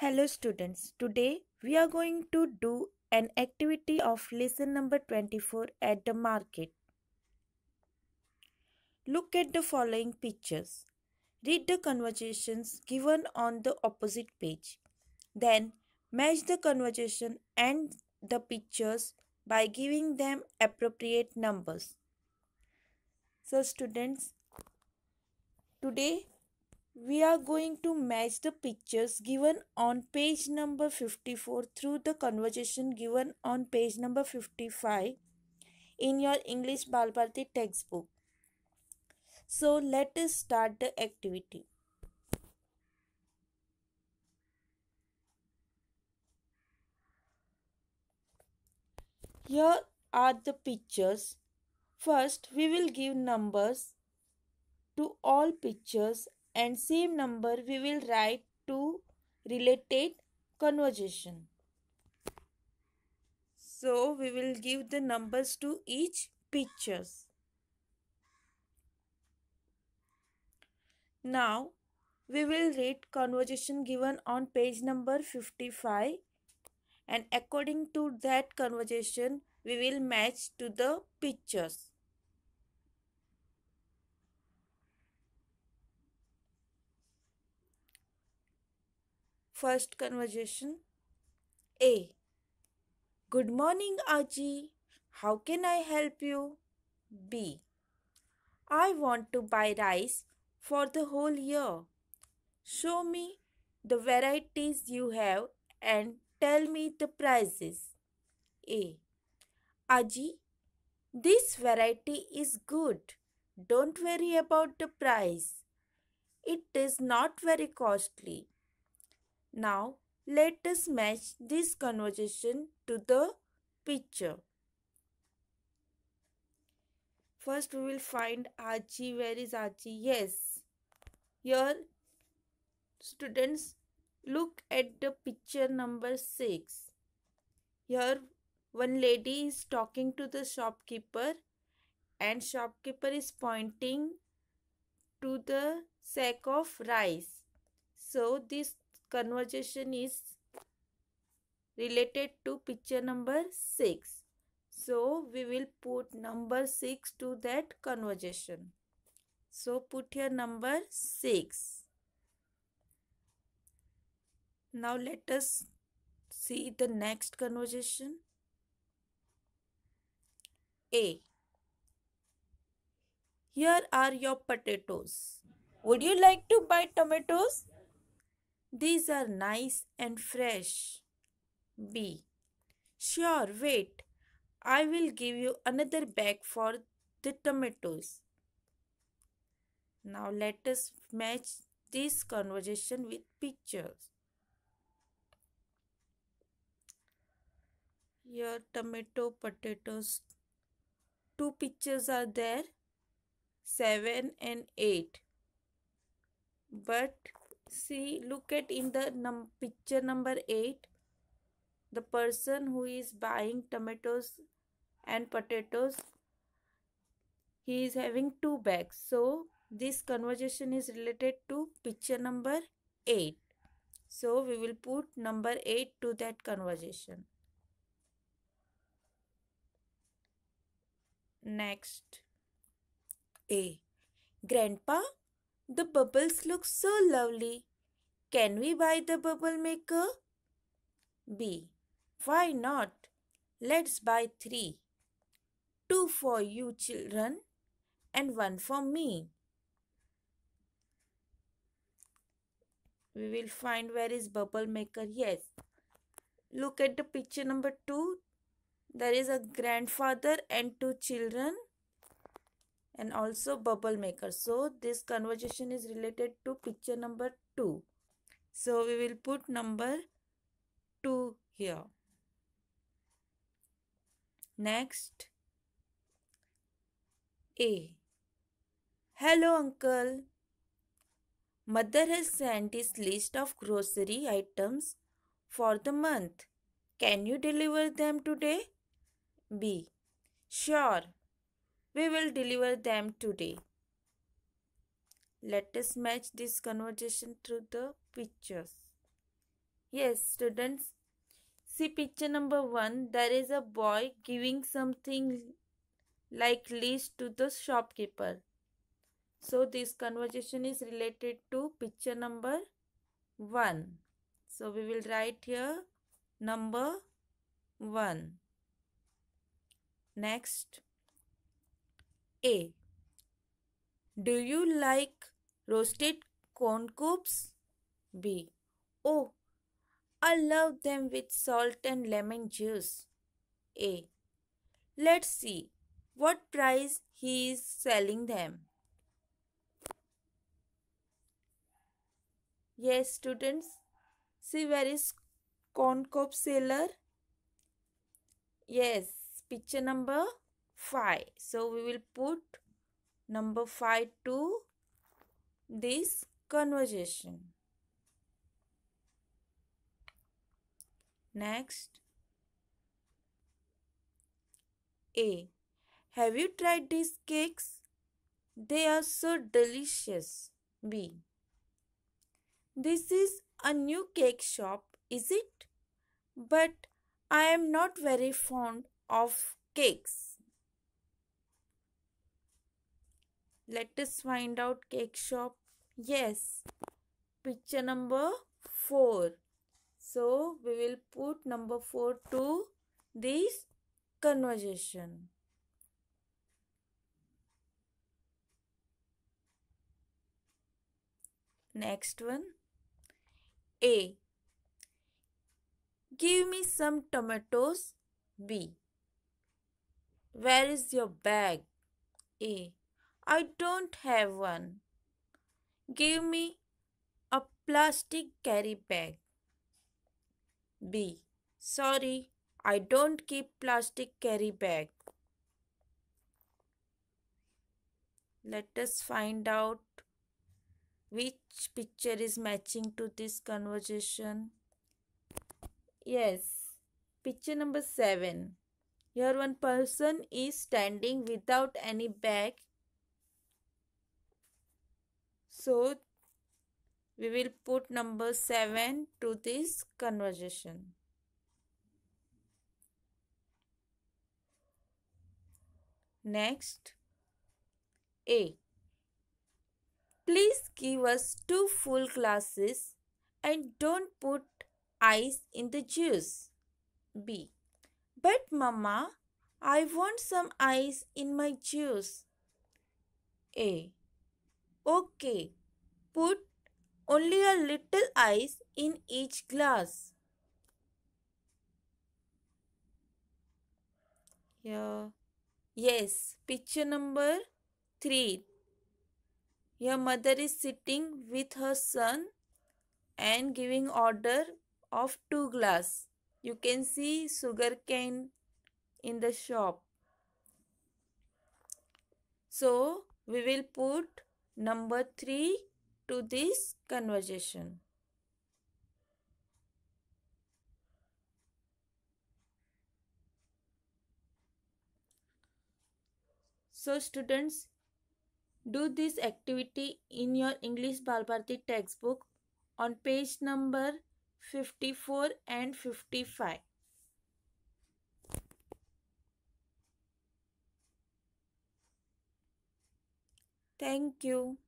Hello students, today we are going to do an activity of lesson number 24 at the market. Look at the following pictures. Read the conversations given on the opposite page. Then match the conversation and the pictures by giving them appropriate numbers. So students, today we are going to match the pictures given on page number 54 through the conversation given on page number 55 in your English Balbharati textbook. So let us start the activity. Here are the pictures. First, we will give numbers to all pictures and same number we will write to related conversation. So we will give the numbers to each pictures. Now we will read conversation given on page number 55 and according to that conversation we will match to the pictures. First conversation A. Good morning, Aji. How can I help you? B. I want to buy rice for the whole year. Show me the varieties you have and tell me the prices. A. Aji, this variety is good. Don't worry about the price. It is not very costly. Now let us match this conversation to the picture. First we will find Aji. Where is Aji? Yes. Here students look at the picture number 6. Here one lady is talking to the shopkeeper and shopkeeper is pointing to the sack of rice. So this conversation is related to picture number 6. So we will put number 6 to that conversation. So put here number 6. Now let us see the next conversation. A. Here are your potatoes. Would you like to buy tomatoes? These are nice and fresh. B. Sure, wait. I will give you another bag for the tomatoes. Now let us match this conversation with pictures. Here tomato, potatoes. Two pictures are there. 7 and 8. But see look at in the num picture number 8 the person who is buying tomatoes and potatoes he is having two bags. So this conversation is related to picture number 8 so we will put number 8 to that conversation. Next. A. Grandpa the bubbles look so lovely. Can we buy the bubble maker? B. Why not? Let's buy three. Two for you children and one for me. We will find where is bubble maker. Yes. Look at the picture number two. There is a grandfather and two children and also bubble maker. So this conversation is related to picture number 2 so we will put number 2 here. Next. A. Hello uncle. Mother has sent his list of grocery items for the month. Can you deliver them today? B. Sure we will deliver them today. Let us match this conversation through the pictures. Yes, students. See picture number 1. There is a boy giving something like list to the shopkeeper. So this conversation is related to picture number 1. So we will write here number 1. Next A. Do you like roasted corn cobs? B. Oh, I love them with salt and lemon juice. A. Let's see what price he is selling them. Yes, students. See where is corn cob seller? Yes, picture number 5. So we will put number 5 to this conversation. Next. A. Have you tried these cakes? They are so delicious. B. This is a new cake shop, is it? But I am not very fond of cakes. Let us find out cake shop. Yes, picture number 4. So we will put number 4 to this conversation. Next one. A. Give me some tomatoes. B. Where is your bag? A. I don't have one. Give me a plastic carry bag. B. Sorry, I don't keep plastic carry bag. Let us find out which picture is matching to this conversation yes picture number 7 here one person is standing without any bag so we will put number 7 to this conversation next a Please give us two full glasses and don't put ice in the juice. B. But Mama, I want some ice in my juice. A. Okay, put only a little ice in each glass. Yeah. Yes, picture number 3 your mother is sitting with her son and giving order of two glass. You can see sugar cane in the shop. So we will put number 3 to this conversation. So students, do this activity in your English Balbharati textbook on page number 54 and 55. Thank you.